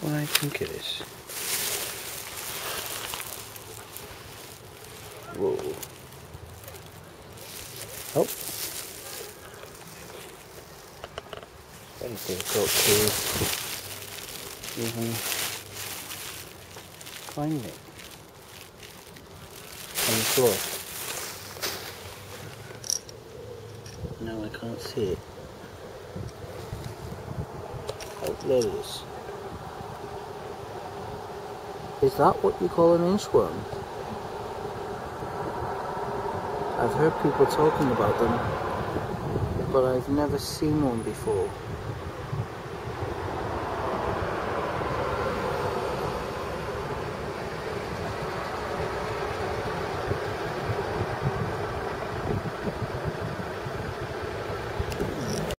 what I think it is. Whoa. Oh. Very difficult to even find it on the floor. No, I can't see it. Oh, there it is. Is that what you call an inchworm? I've heard people talking about them, but I've never seen one before.